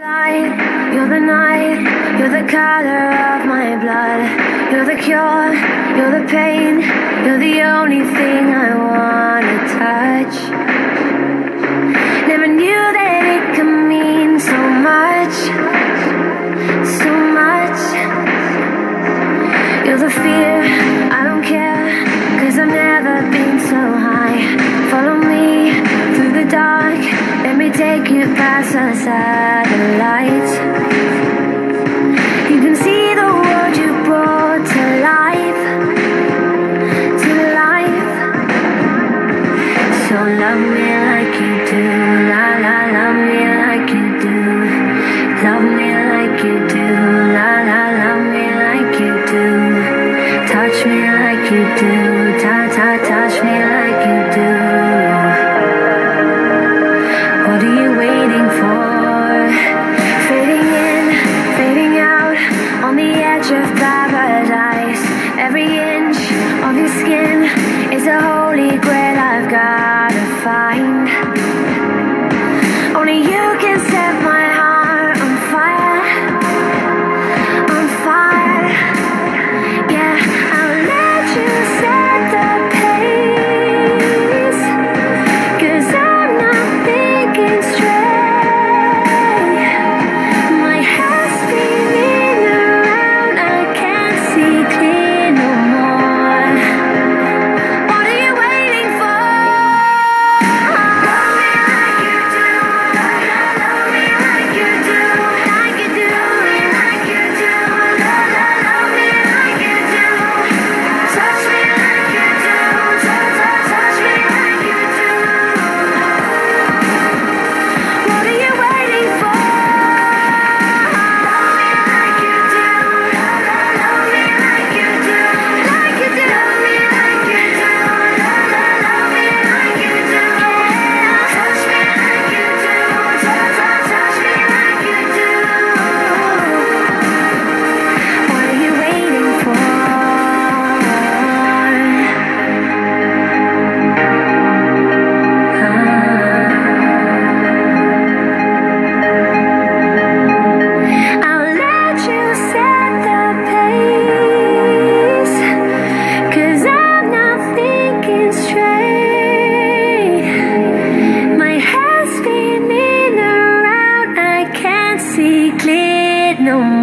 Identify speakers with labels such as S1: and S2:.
S1: You're the night, you're the color of my blood. You're the cure, you're the pain, you're the only thing I wanna touch. Never knew that past the satellites. You can see the world you brought to life, to life. So love me like you do, la la, love me like you do, love me like you do, la la, love me like you do, touch me like you do, ta ta, touch me like you do. What are you waiting for? Fading in, fading out, on the edge of paradise. Every inch of your skin is a holy grail I've gotta find. No more.